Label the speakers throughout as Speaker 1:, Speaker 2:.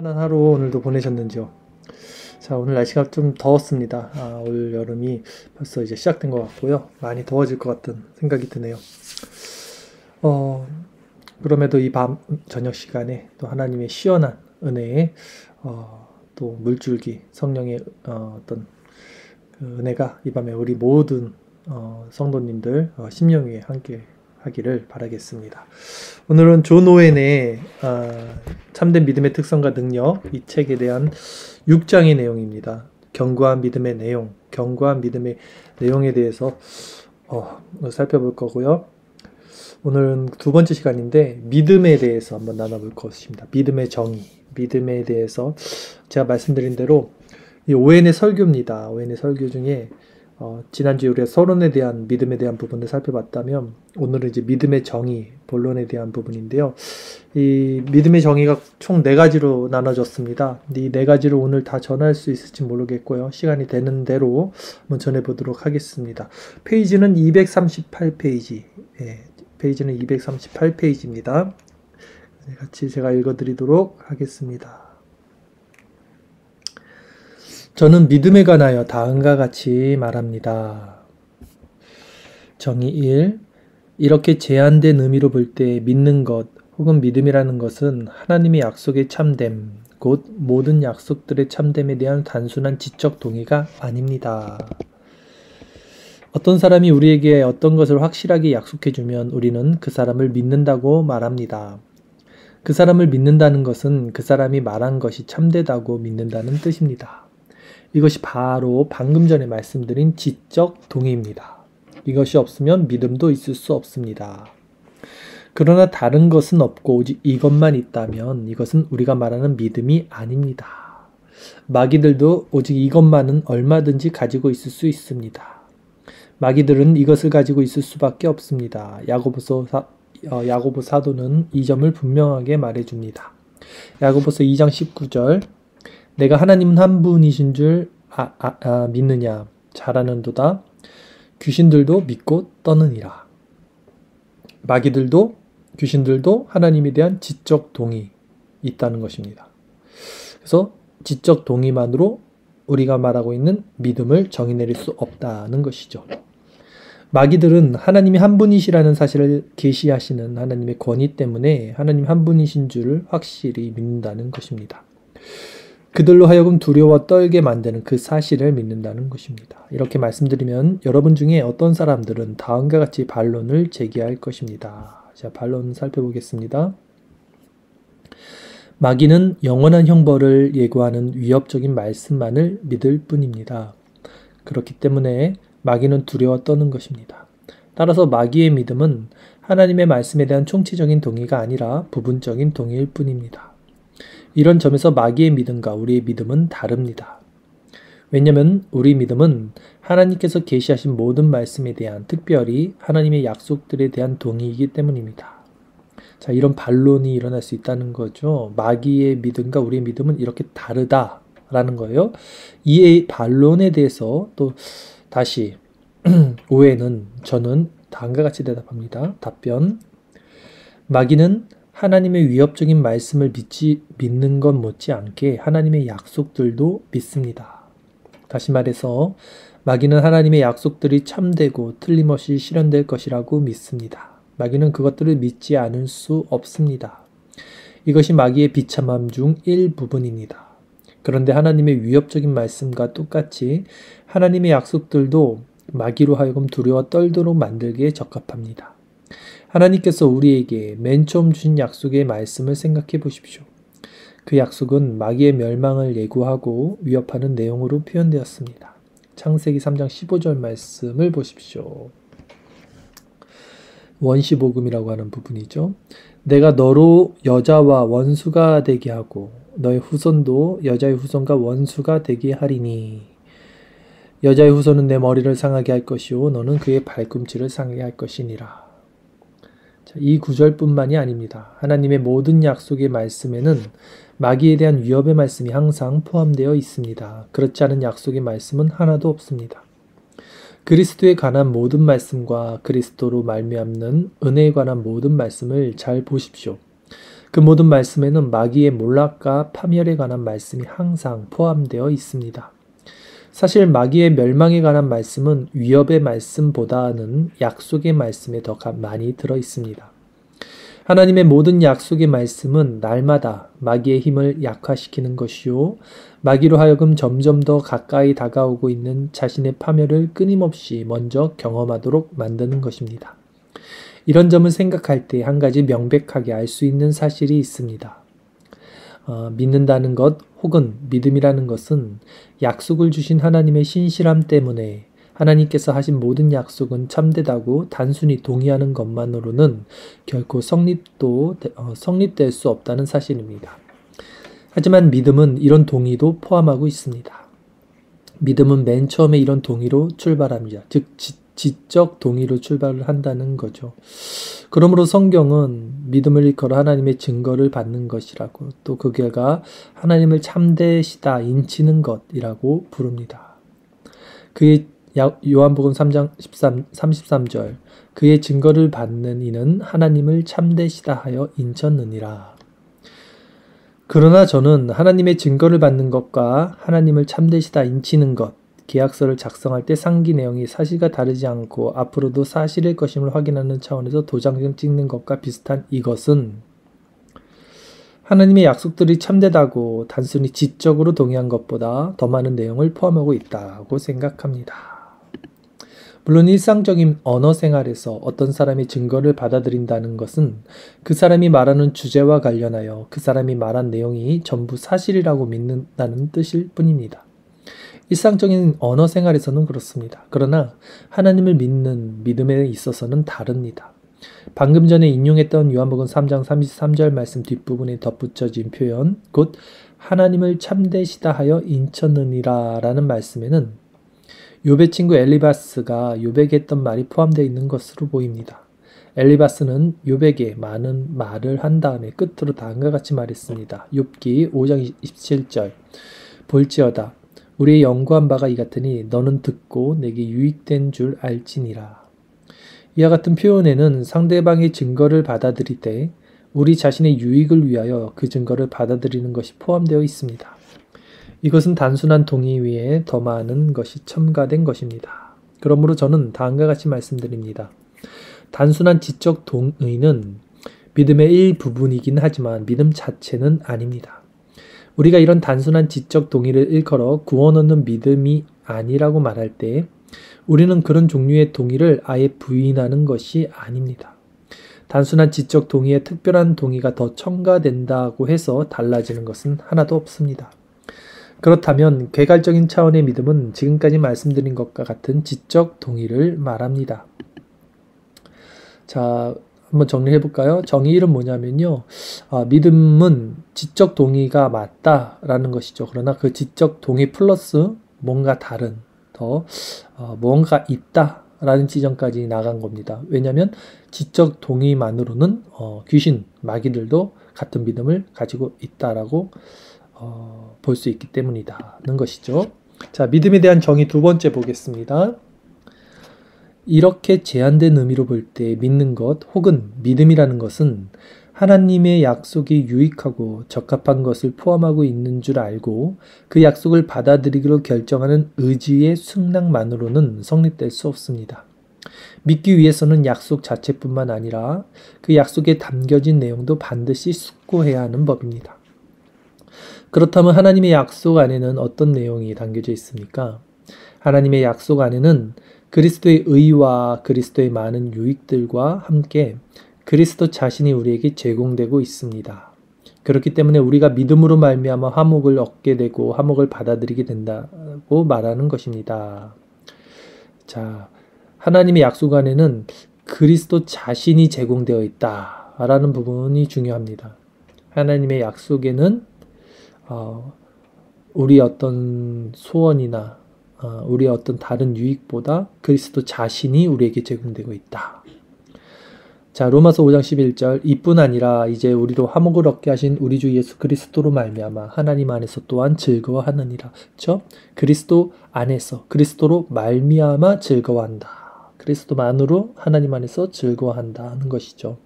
Speaker 1: 평안한 하루 오늘도 보내셨는지요? 자, 오늘 날씨가 좀 더웠습니다. 아, 올 여름이 벌써 이제 시작된 것 같고요. 많이 더워질 것 같은 생각이 드네요. 어, 그럼에도 이 밤 저녁 시간에 또 하나님의 시원한 은혜에 어, 또 물줄기 성령의 어, 떤 그 은혜가 이 밤에 우리 모든 어, 성도님들 어, 심령 위에 함께 하기를 바라겠습니다. 오늘은 존 오웬의 어, 참된 믿음의 특성과 능력 이 책에 대한 6장의 내용입니다. 견고한 믿음의 내용, 견고한 믿음의 내용에 대해서 어, 살펴볼 거고요. 오늘은 두 번째 시간인데 믿음에 대해서 한번 나눠볼 것입니다. 믿음의 정의, 믿음에 대해서 제가 말씀드린 대로 이 오웬의 설교입니다. 오웬의 설교 중에 어, 지난주에 우리가 서론에 대한 믿음에 대한 부분을 살펴봤다면 오늘은 이제 믿음의 정의 본론에 대한 부분인데요. 이 믿음의 정의가 총 네 가지로 나눠졌습니다. 이 네 가지를 오늘 다 전할 수 있을지 모르겠고요. 시간이 되는 대로 한번 전해보도록 하겠습니다. 페이지는 238페이지, 예, 페이지는 238페이지입니다. 같이 제가 읽어드리도록 하겠습니다. 저는 믿음에 관하여 다음과 같이 말합니다. 정의 1. 이렇게 제한된 의미로 볼 때 믿는 것 혹은 믿음이라는 것은 하나님의 약속의 참됨, 곧 모든 약속들의 참됨에 대한 단순한 지적 동의가 아닙니다. 어떤 사람이 우리에게 어떤 것을 확실하게 약속해주면 우리는 그 사람을 믿는다고 말합니다. 그 사람을 믿는다는 것은 그 사람이 말한 것이 참되다고 믿는다는 뜻입니다. 이것이 바로 방금 전에 말씀드린 지적 동의입니다. 이것이 없으면 믿음도 있을 수 없습니다. 그러나 다른 것은 없고 오직 이것만 있다면 이것은 우리가 말하는 믿음이 아닙니다. 마귀들도 오직 이것만은 얼마든지 가지고 있을 수 있습니다. 마귀들은 이것을 가지고 있을 수밖에 없습니다. 야고보서 사, 어, 야고보 사도는 이 점을 분명하게 말해줍니다. 야고보서 2장 19절 내가 하나님은 한 분이신 줄 아, 아, 아, 믿느냐 잘하는도다 귀신들도 믿고 떠느니라 마귀들도 귀신들도 하나님에 대한 지적 동의 있다는 것입니다. 그래서 지적 동의만으로 우리가 말하고 있는 믿음을 정의 내릴 수 없다는 것이죠. 마귀들은 하나님이 한 분이시라는 사실을 계시하시는 하나님의 권위 때문에 하나님 한 분이신 줄을 확실히 믿는다는 것입니다. 그들로 하여금 두려워 떨게 만드는 그 사실을 믿는다는 것입니다. 이렇게 말씀드리면 여러분 중에 어떤 사람들은 다음과 같이 반론을 제기할 것입니다. 자, 반론 살펴보겠습니다. 마귀는 영원한 형벌을 예고하는 위협적인 말씀만을 믿을 뿐입니다. 그렇기 때문에 마귀는 두려워 떠는 것입니다. 따라서 마귀의 믿음은 하나님의 말씀에 대한 총체적인 동의가 아니라 부분적인 동의일 뿐입니다. 이런 점에서 마귀의 믿음과 우리의 믿음은 다릅니다. 왜냐면 우리 믿음은 하나님께서 계시하신 모든 말씀에 대한 특별히 하나님의 약속들에 대한 동의이기 때문입니다. 자, 이런 반론이 일어날 수 있다는 거죠. 마귀의 믿음과 우리의 믿음은 이렇게 다르다라는 거예요. 이 반론에 대해서 또 다시 오해는 저는 다음과 같이 대답합니다. 답변. 마귀는 하나님의 위협적인 말씀을 믿지, 믿는 것 못지않게 하나님의 약속들도 믿습니다. 다시 말해서 마귀는 하나님의 약속들이 참되고 틀림없이 실현될 것이라고 믿습니다. 마귀는 그것들을 믿지 않을 수 없습니다. 이것이 마귀의 비참함 중 일부분입니다. 그런데 하나님의 위협적인 말씀과 똑같이 하나님의 약속들도 마귀로 하여금 두려워 떨도록 만들기에 적합합니다. 하나님께서 우리에게 맨 처음 주신 약속의 말씀을 생각해 보십시오. 그 약속은 마귀의 멸망을 예고하고 위협하는 내용으로 표현되었습니다. 창세기 3장 15절 말씀을 보십시오. 원시복음이라고 하는 부분이죠. 내가 너로 여자와 원수가 되게 하고 너의 후손도 여자의 후손과 원수가 되게 하리니 여자의 후손은 내 머리를 상하게 할것이오 너는 그의 발꿈치를 상하게 할 것이니라. 이 구절뿐만이 아닙니다. 하나님의 모든 약속의 말씀에는 마귀에 대한 위협의 말씀이 항상 포함되어 있습니다. 그렇지 않은 약속의 말씀은 하나도 없습니다. 그리스도에 관한 모든 말씀과 그리스도로 말미암는 은혜에 관한 모든 말씀을 잘 보십시오. 그 모든 말씀에는 마귀의 몰락과 파멸에 관한 말씀이 항상 포함되어 있습니다. 사실 마귀의 멸망에 관한 말씀은 위협의 말씀보다는 약속의 말씀에 더 많이 들어 있습니다. 하나님의 모든 약속의 말씀은 날마다 마귀의 힘을 약화시키는 것이요. 마귀로 하여금 점점 더 가까이 다가오고 있는 자신의 파멸을 끊임없이 먼저 경험하도록 만드는 것입니다. 이런 점을 생각할 때 한 가지 명백하게 알 수 있는 사실이 있습니다. 어, 믿는다는 것, 혹은 믿음이라는 것은 약속을 주신 하나님의 신실함 때문에 하나님께서 하신 모든 약속은 참되다고 단순히 동의하는 것만으로는 결코 성립도, 어, 성립될 수 없다는 사실입니다. 하지만 믿음은 이런 동의도 포함하고 있습니다. 믿음은 맨 처음에 이런 동의로 출발합니다. 즉, 지, 적 동의로 출발을 한다는 거죠. 그러므로 성경은 믿음을 일컬어 하나님의 증거를 받는 것이라고 또그게가 하나님을 참되시다 인치는 것이라고 부릅니다. 그의 요한복음 3장 13, 33절 그의 증거를 받는 이는 하나님을 참되시다 하여 인쳤느니라. 그러나 저는 하나님의 증거를 받는 것과 하나님을 참되시다 인치는 것 계약서를 작성할 때 상기 내용이 사실과 다르지 않고 앞으로도 사실일 것임을 확인하는 차원에서 도장증 찍는 것과 비슷한 이것은 하나님의 약속들이 참되다고 단순히 지적으로 동의한 것보다 더 많은 내용을 포함하고 있다고 생각합니다. 물론 일상적인 언어 생활에서 어떤 사람이 증거를 받아들인다는 것은 그 사람이 말하는 주제와 관련하여 그 사람이 말한 내용이 전부 사실이라고 믿는다는 뜻일 뿐입니다. 일상적인 언어 생활에서는 그렇습니다. 그러나 하나님을 믿는 믿음에 있어서는 다릅니다. 방금 전에 인용했던 요한복음 3장 33절 말씀 뒷부분에 덧붙여진 표현 곧 하나님을 참되시다 하여 인천은이라라는 말씀에는 요배 친구 엘리바스가 요백에 했던 말이 포함되어 있는 것으로 보입니다. 엘리바스는 요백에 많은 말을 한 다음에 끝으로 다음과 같이 말했습니다. 욥기 5장 27절 볼지어다 우리의 영구한 바가 이 같으니 너는 듣고 내게 유익된 줄 알지니라. 이와 같은 표현에는 상대방의 증거를 받아들일 때 우리 자신의 유익을 위하여 그 증거를 받아들이는 것이 포함되어 있습니다. 이것은 단순한 동의 위에 더 많은 것이 첨가된 것입니다. 그러므로 저는 다음과 같이 말씀드립니다. 단순한 지적 동의는 믿음의 일부분이긴 하지만 믿음 자체는 아닙니다. 우리가 이런 단순한 지적 동의를 일컬어 구원 얻는 믿음이 아니라고 말할 때 우리는 그런 종류의 동의를 아예 부인하는 것이 아닙니다. 단순한 지적 동의에 특별한 동의가 더 첨가된다고 해서 달라지는 것은 하나도 없습니다. 그렇다면 괴괄적인 차원의 믿음은 지금까지 말씀드린 것과 같은 지적 동의를 말합니다. 자, 한번 정리해 볼까요? 정의는 뭐냐면요. 아, 믿음은 지적 동의가 맞다라는 것이죠. 그러나 그 지적 동의 플러스 뭔가 다른, 더 어, 뭔가 있다라는 지점까지 나간 겁니다. 왜냐면 지적 동의만으로는 어, 귀신, 마귀들도 같은 믿음을 가지고 있다라고 어, 볼수 있기 때문이다는 것이죠. 자, 믿음에 대한 정의 두 번째 보겠습니다. 이렇게 제한된 의미로 볼 때 믿는 것 혹은 믿음이라는 것은 하나님의 약속이 유익하고 적합한 것을 포함하고 있는 줄 알고 그 약속을 받아들이기로 결정하는 의지의 승낙만으로는 성립될 수 없습니다. 믿기 위해서는 약속 자체뿐만 아니라 그 약속에 담겨진 내용도 반드시 숙고해야 하는 법입니다. 그렇다면 하나님의 약속 안에는 어떤 내용이 담겨져 있습니까? 하나님의 약속 안에는 그리스도의 의와 그리스도의 많은 유익들과 함께 그리스도 자신이 우리에게 제공되고 있습니다. 그렇기 때문에 우리가 믿음으로 말미암아 화목을 얻게 되고 화목을 받아들이게 된다고 말하는 것입니다. 자, 하나님의 약속 안에는 그리스도 자신이 제공되어 있다라는 부분이 중요합니다. 하나님의 약속에는 어, 우리 어떤 소원이나 어, 우리의 어떤 다른 유익보다 그리스도 자신이 우리에게 제공되고 있다. 자, 로마서 5장 11절 이뿐 아니라 이제 우리로 화목을 얻게 하신 우리 주 예수 그리스도로 말미암아 하나님 안에서 또한 즐거워하느니라. 그렇죠? 그리스도 안에서 그리스도로 말미암아 즐거워한다. 그리스도만으로 하나님 안에서 즐거워한다 하는 것이죠.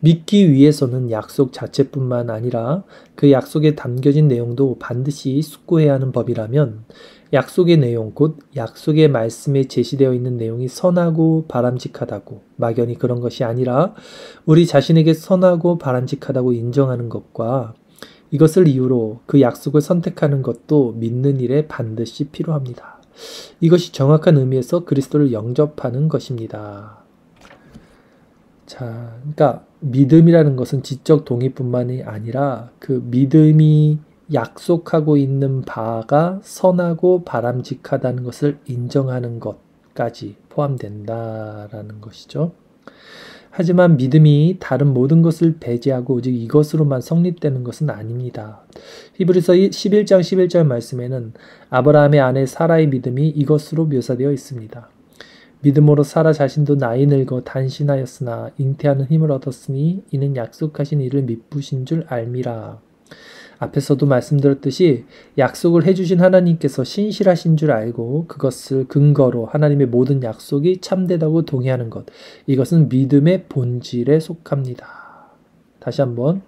Speaker 1: 믿기 위해서는 약속 자체뿐만 아니라 그 약속에 담겨진 내용도 반드시 숙고해야 하는 법이라면 약속의 내용, 곧 약속의 말씀에 제시되어 있는 내용이 선하고 바람직하다고, 막연히 그런 것이 아니라 우리 자신에게 선하고 바람직하다고 인정하는 것과 이것을 이유로 그 약속을 선택하는 것도 믿는 일에 반드시 필요합니다. 이것이 정확한 의미에서 그리스도를 영접하는 것입니다. 자, 그러니까 믿음이라는 것은 지적 동의뿐만이 아니라 그 믿음이 약속하고 있는 바가 선하고 바람직하다는 것을 인정하는 것까지 포함된다라는 것이죠. 하지만 믿음이 다른 모든 것을 배제하고 오직 이것으로만 성립되는 것은 아닙니다. 히브리서 11장 11절 말씀에는 아브라함의 아내 사라의 믿음이 이것으로 묘사되어 있습니다. 믿음으로 사라 자신도 나이 늙어 단신하였으나 잉태하는 힘을 얻었으니 이는 약속하신 이를 믿부신 줄 알미라. 앞에서도 말씀드렸듯이 약속을 해주신 하나님께서 신실하신 줄 알고 그것을 근거로 하나님의 모든 약속이 참되다고 동의하는 것. 이것은 믿음의 본질에 속합니다. 다시 한번.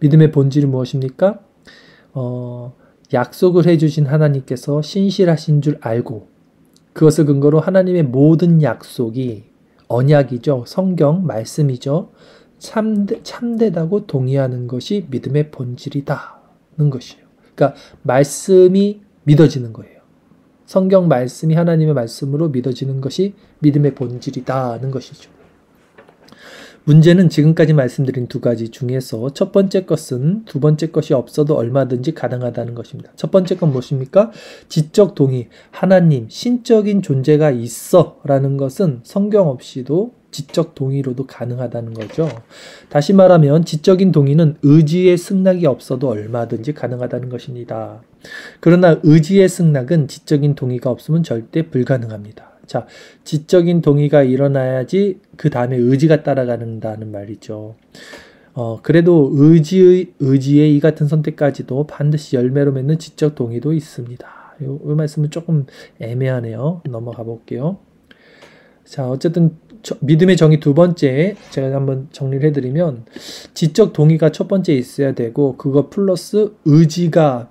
Speaker 1: 믿음의 본질이 무엇입니까? 어, 약속을 해주신 하나님께서 신실하신 줄 알고 그것을 근거로 하나님의 모든 약속이 언약이죠. 성경 말씀이죠. 참 참되다고 동의하는 것이 믿음의 본질이다. 는 것이에요. 그러니까 말씀이 믿어지는 거예요. 성경 말씀이 하나님의 말씀으로 믿어지는 것이 믿음의 본질이다는 것이죠. 문제는 지금까지 말씀드린 두 가지 중에서 첫 번째 것은 두 번째 것이 없어도 얼마든지 가능하다는 것입니다. 첫 번째 건 무엇입니까? 지적 동의, 하나님, 신적인 존재가 있어 라는 것은 성경 없이도 지적 동의로도 가능하다는 거죠. 다시 말하면 지적인 동의는 의지의 승낙이 없어도 얼마든지 가능하다는 것입니다. 그러나 의지의 승낙은 지적인 동의가 없으면 절대 불가능합니다. 자, 지적인 동의가 일어나야지 그 다음에 의지가 따라가는다는 말이죠. 어, 그래도 의지의, 의지의 이 같은 선택까지도 반드시 열매로 맺는 지적 동의도 있습니다. 이 말씀은 조금 애매하네요. 넘어가 볼게요. 자, 어쨌든 저, 믿음의 정의 두 번째 제가 한번 정리를 해드리면 지적 동의가 첫 번째 있어야 되고 그거 플러스 의지가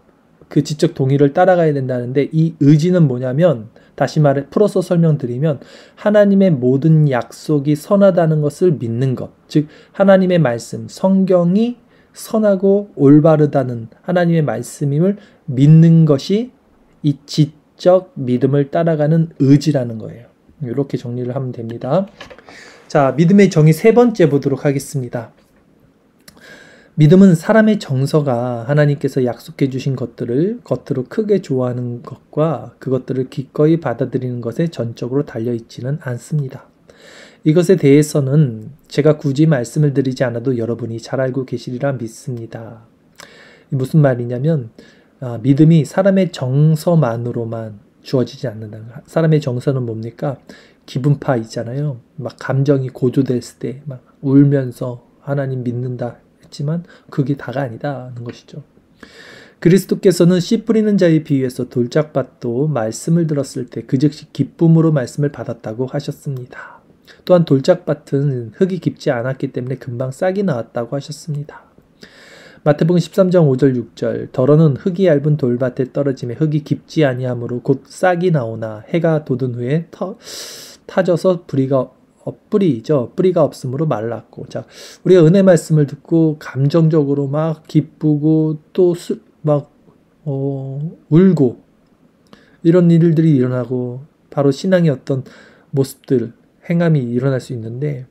Speaker 1: 그 지적 동의를 따라가야 된다는데 이 의지는 뭐냐면 다시 말해 풀어서 설명드리면 하나님의 모든 약속이 선하다는 것을 믿는 것, 즉 하나님의 말씀 성경이 선하고 올바르다는 하나님의 말씀임을 믿는 것이 이 지적 믿음을 따라가는 의지라는 거예요. 이렇게 정리를 하면 됩니다. 자, 믿음의 정의 세 번째 보도록 하겠습니다. 믿음은 사람의 정서가 하나님께서 약속해 주신 것들을 겉으로 크게 좋아하는 것과 그것들을 기꺼이 받아들이는 것에 전적으로 달려 있지는 않습니다. 이것에 대해서는 제가 굳이 말씀을 드리지 않아도 여러분이 잘 알고 계시리라 믿습니다. 무슨 말이냐면 아, 믿음이 사람의 정서만으로만 주어지지 않는다는 사람의 정서는 뭡니까? 기분파 있잖아요. 막 감정이 고조됐을 때막 울면서 하나님 믿는다 했지만 그게 다가 아니다는 것이죠. 그리스도께서는 씨 뿌리는 자의 비유에서 돌짝밭도 말씀을 들었을 때 그 즉시 기쁨으로 말씀을 받았다고 하셨습니다. 또한 돌짝밭은 흙이 깊지 않았기 때문에 금방 싹이 나왔다고 하셨습니다. 마태복음 13장 5절 6절 더러는 흙이 얇은 돌밭에 떨어짐에 흙이 깊지 아니하므로 곧 싹이 나오나 해가 돋은 후에 터, 타져서 뿌리가 어, 뿌리죠. 뿌리가 없으므로 말랐고. 자, 우리가 은혜 말씀을 듣고 감정적으로 막 기쁘고 또막 어, 울고 이런 일들이 일어나고 바로 신앙의 어떤 모습들 행함이 일어날 수 있는데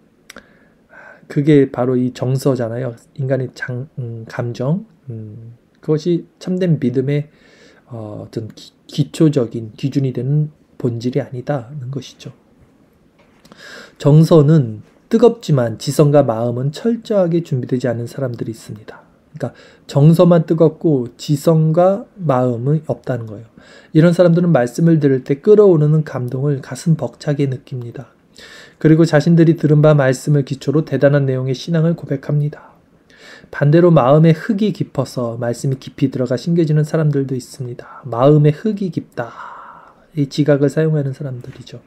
Speaker 1: 그게 바로 이 정서잖아요. 인간의 장, 음, 감정. 음, 그것이 참된 믿음의 어, 떤 기, 초적인 기준이 되는 본질이 아니다는 것이죠. 정서는 뜨겁지만 지성과 마음은 철저하게 준비되지 않은 사람들이 있습니다. 그러니까 정서만 뜨겁고 지성과 마음은 없다는 거예요. 이런 사람들은 말씀을 들을 때 끌어오르는 감동을 가슴 벅차게 느낍니다. 그리고 자신들이 들은 바 말씀을 기초로 대단한 내용의 신앙을 고백합니다. 반대로 마음의 흙이 깊어서 말씀이 깊이 들어가 심겨지는 사람들도 있습니다. 마음의 흙이 깊다. 이 지각을 사용하는 사람들이죠.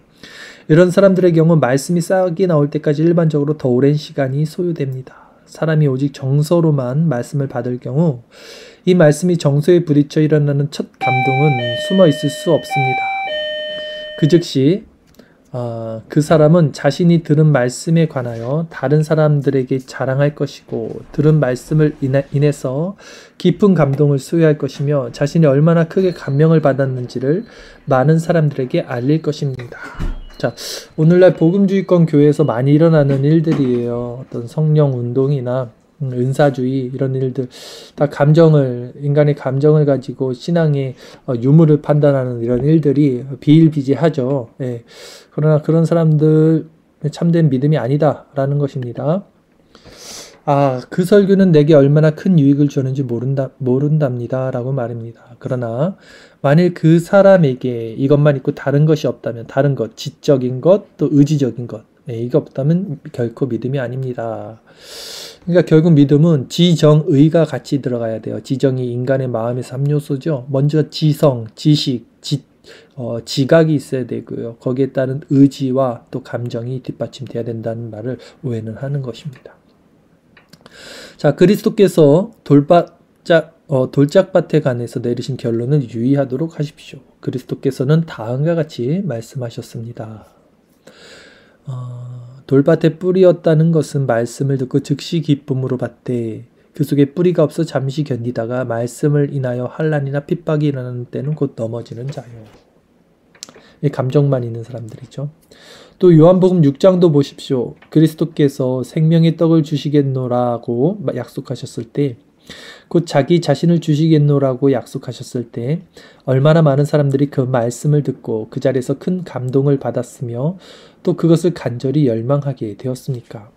Speaker 1: 이런 사람들의 경우 말씀이 싹이 나올 때까지 일반적으로 더 오랜 시간이 소요됩니다. 사람이 오직 정서로만 말씀을 받을 경우 이 말씀이 정서에 부딪혀 일어나는 첫 감동은 숨어 있을 수 없습니다. 그 즉시 어, 그 사람은 자신이 들은 말씀에 관하여 다른 사람들에게 자랑할 것이고 들은 말씀을 인해, 서 깊은 감동을 수여할 것이며 자신이 얼마나 크게 감명을 받았는지를 많은 사람들에게 알릴 것입니다. 자, 오늘날 복음주의권 교회에서 많이 일어나는 일들이에요. 어떤 성령 운동이나 음, 은사주의 이런 일들 다 감정을 인간의 감정을 가지고 신앙의 어, 유무를 판단하는 이런 일들이 비일비재하죠. 예. 그러나 그런 사람들 참된 믿음이 아니다라는 것입니다. 아, 그 설교는 내게 얼마나 큰 유익을 주는지 모른다, 모른답니다. 라고 말입니다. 그러나, 만일 그 사람에게 이것만 있고 다른 것이 없다면, 다른 것, 지적인 것, 또 의지적인 것, 예, 이게 없다면 결코 믿음이 아닙니다. 그러니까 결국 믿음은 지정의가 같이 들어가야 돼요. 지정이 인간의 마음의 3요소죠. 먼저 지성, 지식, 지, 어, 지각이 있어야 되고요. 거기에 따른 의지와 또 감정이 뒷받침돼야 된다는 말을 오해는 하는 것입니다. 자, 그리스도께서 돌바짝, 어, 돌짝밭에 관해서 내리신 결론을 유의하도록 하십시오. 그리스도께서는 다음과 같이 말씀하셨습니다. 어, 돌밭에 뿌리였다는 것은 말씀을 듣고 즉시 기쁨으로 받되 그 속에 뿌리가 없어 잠시 견디다가 말씀을 인하여 환란이나 핍박이 일어나는 때는 곧 넘어지는 자요. 감정만 있는 사람들이죠. 또 요한복음 6장도 보십시오. 그리스도께서 생명의 떡을 주시겠노라고 약속하셨을 때곧 자기 자신을 주시겠노라고 약속하셨을 때 얼마나 많은 사람들이 그 말씀을 듣고 그 자리에서 큰 감동을 받았으며 또 그것을 간절히 열망하게 되었습니까?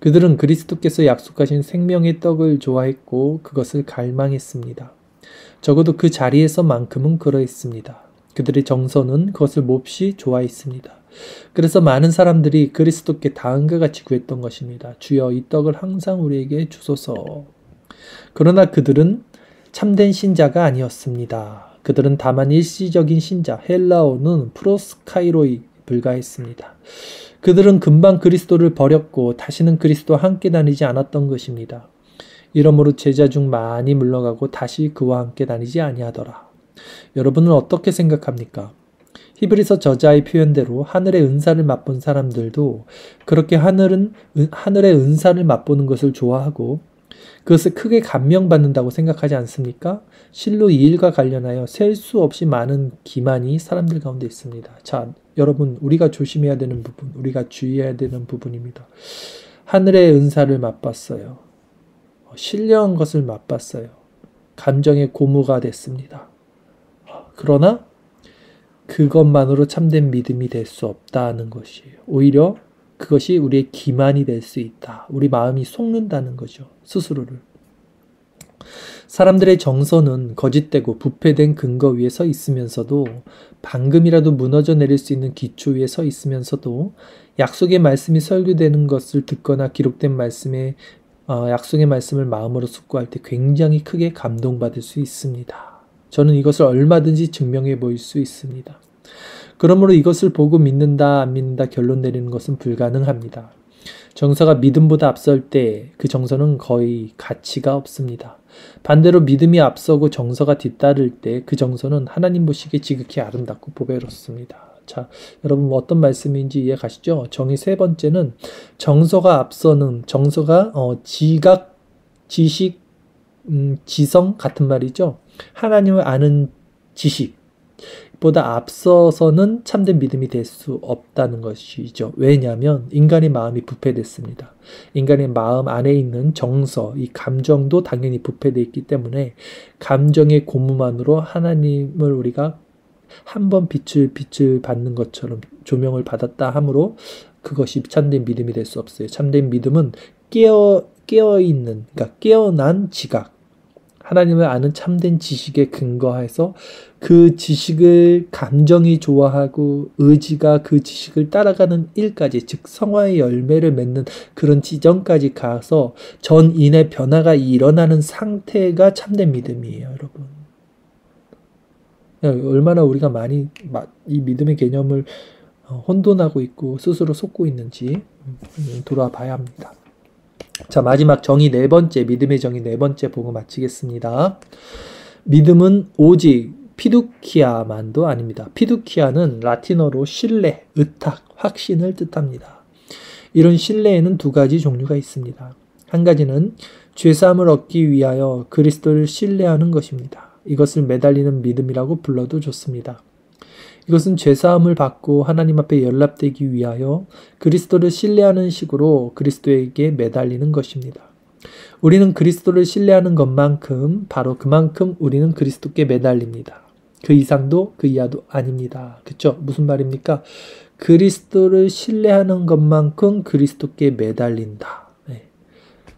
Speaker 1: 그들은 그리스도께서 약속하신 생명의 떡을 좋아했고 그것을 갈망했습니다. 적어도 그 자리에서만큼은 그러했습니다. 그들의 정서는 그것을 몹시 좋아했습니다. 그래서 많은 사람들이 그리스도께 다음과 같이 구했던 것입니다. 주여 이 떡을 항상 우리에게 주소서. 그러나 그들은 참된 신자가 아니었습니다. 그들은 다만 일시적인 신자, 헬라오는 프로스카이로이 불과했습니다. 그들은 금방 그리스도를 버렸고 다시는 그리스도와 함께 다니지 않았던 것입니다. 이러므로 제자 중 많이 물러가고 다시 그와 함께 다니지 아니하더라. 여러분은 어떻게 생각합니까? 히브리서 저자의 표현대로 하늘의 은사를 맛본 사람들도 그렇게 하늘은 하늘의 은사를 맛보는 것을 좋아하고 그것을 크게 감명받는다고 생각하지 않습니까? 실로 이 일과 관련하여 셀 수 없이 많은 기만이 사람들 가운데 있습니다. 자, 여러분, 우리가 조심해야 되는 부분, 우리가 주의해야 되는 부분입니다. 하늘의 은사를 맛봤어요. 신령한 것을 맛봤어요. 감정의 고무가 됐습니다. 그러나 그것만으로 참된 믿음이 될 수 없다는 것이에요. 오히려 그것이 우리의 기만이 될 수 있다. 우리 마음이 속는다는 거죠. 스스로를. 사람들의 정서는 거짓되고 부패된 근거 위에 서 있으면서도 방금이라도 무너져 내릴 수 있는 기초 위에 서 있으면서도 약속의 말씀이 설교되는 것을 듣거나 기록된 말씀에 어, 약속의 말씀을 마음으로 숙고할 때 굉장히 크게 감동받을 수 있습니다. 저는 이것을 얼마든지 증명해 보일 수 있습니다. 그러므로 이것을 보고 믿는다 안 믿는다 결론 내리는 것은 불가능합니다. 정서가 믿음보다 앞설 때 그 정서는 거의 가치가 없습니다. 반대로 믿음이 앞서고 정서가 뒤따를 때 그 정서는 하나님 보시기에 지극히 아름답고 보배롭습니다. 자, 여러분 뭐 어떤 말씀인지 이해 가시죠? 정의 세 번째는 정서가 앞서는 정서가 어, 지각, 지식, 음, 지성 같은 말이죠. 하나님을 아는 지식, 보다 앞서서는 참된 믿음이 될 수 없다는 것이죠. 왜냐하면 인간의 마음이 부패됐습니다. 인간의 마음 안에 있는 정서, 이 감정도 당연히 부패되어 있기 때문에 감정의 고무만으로 하나님을 우리가 한 번 빛을 빛을 받는 것처럼 조명을 받았다 하므로 그것이 참된 믿음이 될 수 없어요. 참된 믿음은 깨어 깨어 있는 그러니까 깨어난 지각 하나님을 아는 참된 지식에 근거해서 그 지식을 감정이 좋아하고 의지가 그 지식을 따라가는 일까지 즉 성화의 열매를 맺는 그런 지점까지 가서 전인의 변화가 일어나는 상태가 참된 믿음이에요, 여러분. 얼마나 우리가 많이 이 믿음의 개념을 어, 혼돈하고 있고 스스로 속고 있는지 돌아봐야 합니다. 자, 마지막 정의 네 번째, 믿음의 정의 네 번째 보고 마치겠습니다. 믿음은 오직 피두키아만도 아닙니다. 피두키아는 라틴어로 신뢰, 의탁, 확신을 뜻합니다. 이런 신뢰에는 두 가지 종류가 있습니다. 한 가지는 죄사함을 얻기 위하여 그리스도를 신뢰하는 것입니다. 이것을 매달리는 믿음이라고 불러도 좋습니다. 이것은 죄사함을 받고 하나님 앞에 연락되기 위하여 그리스도를 신뢰하는 식으로 그리스도에게 매달리는 것입니다. 우리는 그리스도를 신뢰하는 것만큼 바로 그만큼 우리는 그리스도께 매달립니다. 그 이상도 그 이하도 아닙니다. 그쵸? 무슨 말입니까? 그리스도를 신뢰하는 것만큼 그리스도께 매달린다. 네.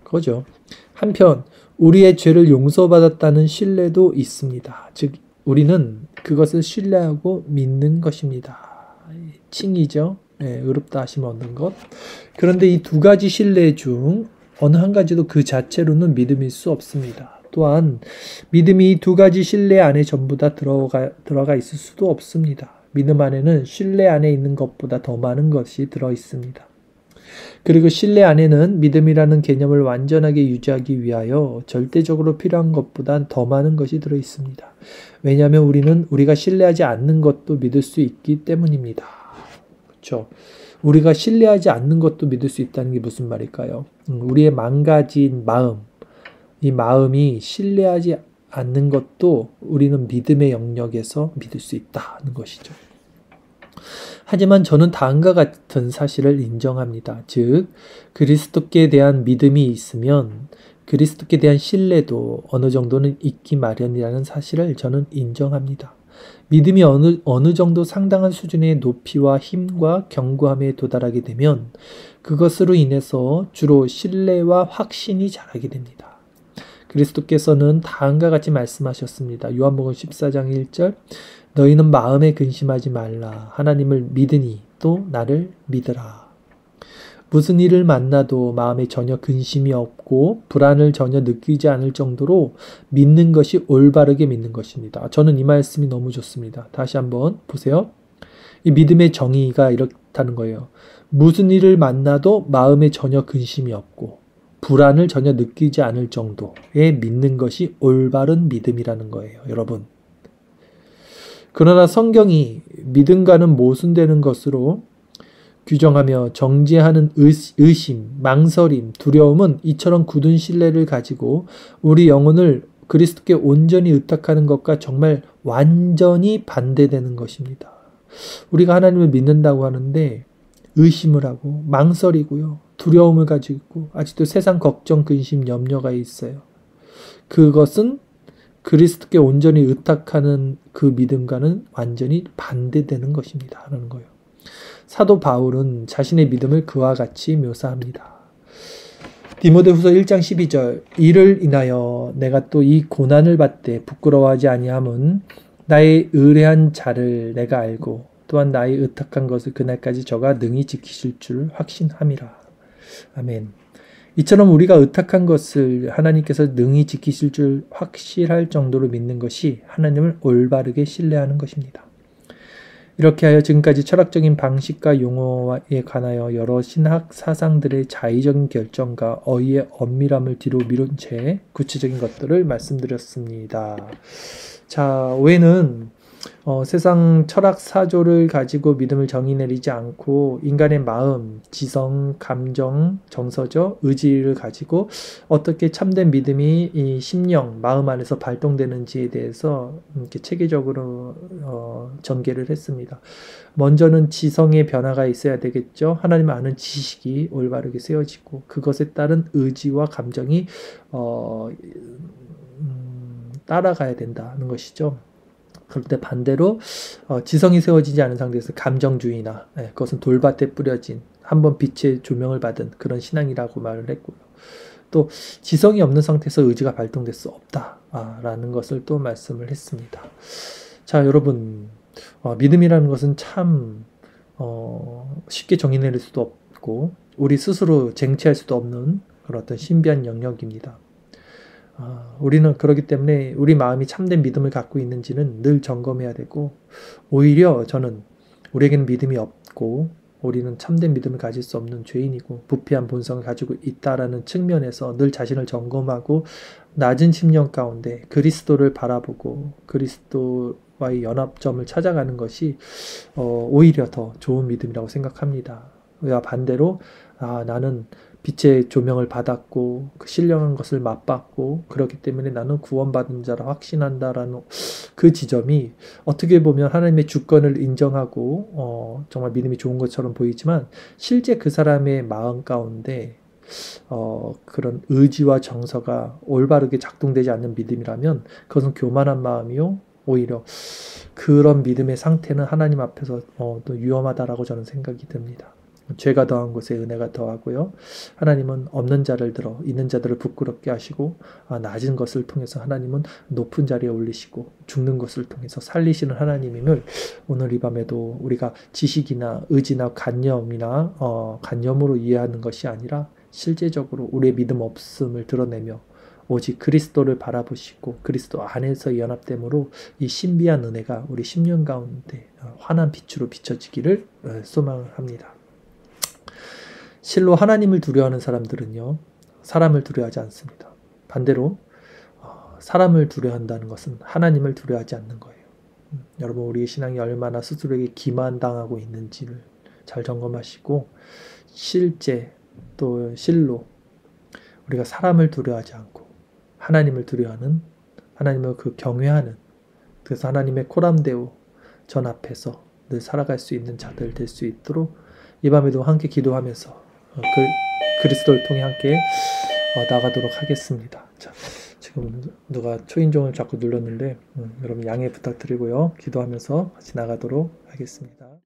Speaker 1: 그거죠. 한편 우리의 죄를 용서받았다는 신뢰도 있습니다. 즉 우리는 그것을 신뢰하고 믿는 것입니다. 칭이죠. 예, 의롭다 하심 얻는 것. 그런데 이 두 가지 신뢰 중 어느 한 가지도 그 자체로는 믿음일 수 없습니다. 또한 믿음이 두 가지 신뢰 안에 전부 다 들어가, 들어가 있을 수도 없습니다. 믿음 안에는 신뢰 안에 있는 것보다 더 많은 것이 들어 있습니다. 그리고 신뢰 안에는 믿음이라는 개념을 완전하게 유지하기 위하여 절대적으로 필요한 것보단 더 많은 것이 들어 있습니다. 왜냐하면 우리는 우리가 신뢰하지 않는 것도 믿을 수 있기 때문입니다. 그렇죠? 우리가 신뢰하지 않는 것도 믿을 수 있다는 게 무슨 말일까요? 음, 우리의 망가진 마음, 이 마음이 신뢰하지 않는 것도 우리는 믿음의 영역에서 믿을 수 있다는 것이죠. 하지만 저는 다음과 같은 사실을 인정합니다. 즉, 그리스도께 대한 믿음이 있으면 그리스도께 대한 신뢰도 어느 정도는 있기 마련이라는 사실을 저는 인정합니다. 믿음이 어느, 어느 정도 상당한 수준의 높이와 힘과 견고함에 도달하게 되면 그것으로 인해서 주로 신뢰와 확신이 자라게 됩니다. 그리스도께서는 다음과 같이 말씀하셨습니다. 요한복음 14장 1절 너희는 마음에 근심하지 말라 하나님을 믿으니 또 나를 믿으라. 무슨 일을 만나도 마음에 전혀 근심이 없고 불안을 전혀 느끼지 않을 정도로 믿는 것이 올바르게 믿는 것입니다. 저는 이 말씀이 너무 좋습니다. 다시 한번 보세요. 이 믿음의 정의가 이렇다는 거예요. 무슨 일을 만나도 마음에 전혀 근심이 없고 불안을 전혀 느끼지 않을 정도에 믿는 것이 올바른 믿음이라는 거예요, 여러분. 그러나 성경이 믿음과는 모순되는 것으로 규정하며 정죄하는 의심, 망설임, 두려움은 이처럼 굳은 신뢰를 가지고 우리 영혼을 그리스도께 온전히 의탁하는 것과 정말 완전히 반대되는 것입니다. 우리가 하나님을 믿는다고 하는데 의심을 하고 망설이고요. 두려움을 가지고 있고 아직도 세상 걱정, 근심, 염려가 있어요. 그것은 그리스도께 온전히 의탁하는 그 믿음과는 완전히 반대되는 것입니다. 하는 거예요. 사도 바울은 자신의 믿음을 그와 같이 묘사합니다. 디모데후서 1장 12절 이를 인하여 내가 또 이 고난을 받되 부끄러워하지 아니함은 나의 의뢰한 자를 내가 알고 또한 나의 의탁한 것을 그날까지 저가 능히 지키실 줄 확신함이라. 아멘. 이처럼 우리가 의탁한 것을 하나님께서 능히 지키실 줄 확실할 정도로 믿는 것이 하나님을 올바르게 신뢰하는 것입니다. 이렇게 하여 지금까지 철학적인 방식과 용어에 관하여 여러 신학 사상들의 자의적인 결정과 어의의 엄밀함을 뒤로 미룬 채 구체적인 것들을 말씀드렸습니다. 자, 오해는 어, 세상 철학 사조를 가지고 믿음을 정의 내리지 않고 인간의 마음, 지성, 감정, 정서적 의지를 가지고 어떻게 참된 믿음이 이 심령, 마음 안에서 발동되는지에 대해서 이렇게 체계적으로 어, 전개를 했습니다. 먼저는 지성의 변화가 있어야 되겠죠. 하나님 아는 지식이 올바르게 세워지고 그것에 따른 의지와 감정이 어, 음, 따라가야 된다는 것이죠. 그런데 반대로 어, 지성이 세워지지 않은 상태에서 감정주의나 예, 그것은 돌밭에 뿌려진 한 번 빛의 조명을 받은 그런 신앙이라고 말을 했고요. 또 지성이 없는 상태에서 의지가 발동될 수 없다라는 아, 것을 또 말씀을 했습니다. 자 여러분 어, 믿음이라는 것은 참 어, 쉽게 정의내릴 수도 없고 우리 스스로 쟁취할 수도 없는 그런 어떤 신비한 영역입니다. 아, 우리는 그렇기 때문에 우리 마음이 참된 믿음을 갖고 있는지는 늘 점검해야 되고 오히려 저는 우리에게는 믿음이 없고 우리는 참된 믿음을 가질 수 없는 죄인이고 부패한 본성을 가지고 있다라는 측면에서 늘 자신을 점검하고 낮은 심령 가운데 그리스도를 바라보고 그리스도와의 연합점을 찾아가는 것이 어, 오히려 더 좋은 믿음이라고 생각합니다. 반대로 아 나는 빛의 조명을 받았고 그 신령한 것을 맛봤고 그렇기 때문에 나는 구원받은 자라 확신한다라는 그 지점이 어떻게 보면 하나님의 주권을 인정하고 어, 정말 믿음이 좋은 것처럼 보이지만 실제 그 사람의 마음 가운데 어, 그런 의지와 정서가 올바르게 작동되지 않는 믿음이라면 그것은 교만한 마음이요 오히려 그런 믿음의 상태는 하나님 앞에서 어, 또 위험하다라고 저는 생각이 듭니다. 죄가 더한 곳에 은혜가 더하고요. 하나님은 없는 자를 들어 있는 자들을 부끄럽게 하시고 아, 낮은 것을 통해서 하나님은 높은 자리에 올리시고 죽는 것을 통해서 살리시는 하나님임을 오늘 이 밤에도 우리가 지식이나 의지나 관념이나 어, 관념으로 이해하는 것이 아니라 실제적으로 우리의 믿음 없음을 드러내며 오직 그리스도를 바라보시고 그리스도 안에서 연합됨으로 이 신비한 은혜가 우리 10년 가운데 아, 환한 빛으로 비춰지기를 어, 소망 합니다. 실로 하나님을 두려워하는 사람들은요, 사람을 두려워하지 않습니다. 반대로 어, 사람을 두려워한다는 것은 하나님을 두려워하지 않는 거예요. 음, 여러분 우리의 신앙이 얼마나 스스로에게 기만당하고 있는지를 잘 점검하시고 실제 또 실로 우리가 사람을 두려워하지 않고 하나님을 두려워하는 하나님을 그 경외하는 그래서 하나님의 코람데오 전 앞에서 늘 살아갈 수 있는 자들 될 수 있도록 이 밤에도 함께 기도하면서 어, 그, 리스도를 통해 함께 어, 나가도록 하겠습니다. 자, 지금 누가 초인종을 자꾸 눌렀는데 음, 여러분 양해 부탁드리고요. 기도하면서 같이 나가도록 하겠습니다.